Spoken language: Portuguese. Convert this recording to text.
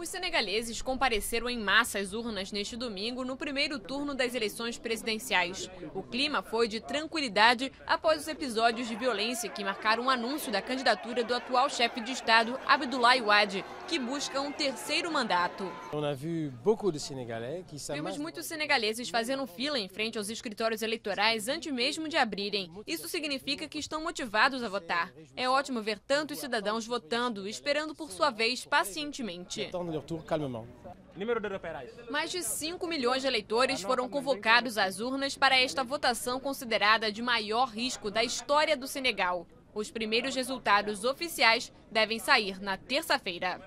Os senegaleses compareceram em massa às urnas neste domingo no primeiro turno das eleições presidenciais. O clima foi de tranquilidade após os episódios de violência que marcaram o anúncio da candidatura do atual chefe de Estado, Abdoulaye Wade, que busca um terceiro mandato. Vimos muitos senegaleses fazendo fila em frente aos escritórios eleitorais antes mesmo de abrirem. Isso significa que estão motivados a votar. É ótimo ver tantos cidadãos votando, esperando por sua vez pacientemente leur tour calmement. Mais de 5 milhões de eleitores foram convocados às urnas para esta votação considerada de maior risco da história do Senegal. Os primeiros resultados oficiais devem sair na terça-feira.